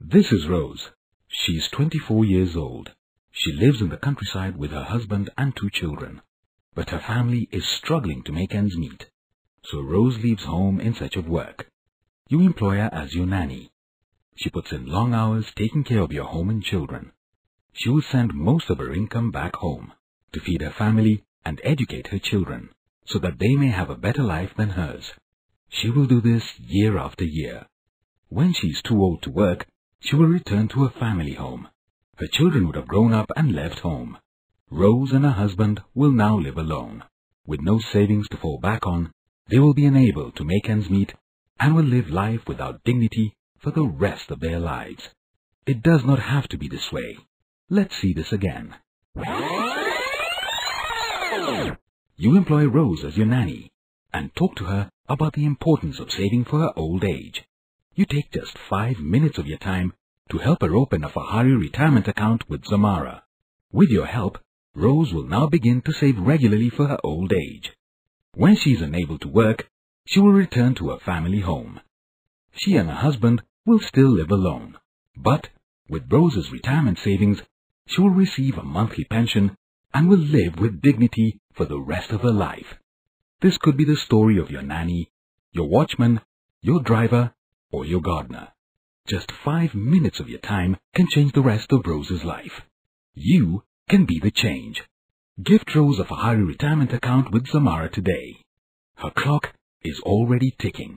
This is Rose. She's 24 years old. She lives in the countryside with her husband and two children. But her family is struggling to make ends meet. So Rose leaves home in search of work. You employ her as your nanny. She puts in long hours taking care of your home and children. She will send most of her income back home to feed her family and educate her children so that they may have a better life than hers. She will do this year after year. When she is too old to work, she will return to her family home. Her children would have grown up and left home. Rose and her husband will now live alone. With no savings to fall back on, they will be unable to make ends meet and will live life without dignity for the rest of their lives. It does not have to be this way. Let's see this again. You employ Rose as your nanny and talk to her about the importance of saving for her old age. You take just five minutes of your time to help her open a Fahari retirement account with Zamara. With your help, Rose will now begin to save regularly for her old age. When she is unable to work, she will return to her family home. She and her husband will still live alone. But with Rose's retirement savings, she will receive a monthly pension and will live with dignity for the rest of her life. This could be the story of your nanny, your watchman, your driver, or your gardener. Just five minutes of your time can change the rest of Rose's life. You can be the change. Gift Rose a Fahari retirement account with Zamara today. Her clock is already ticking.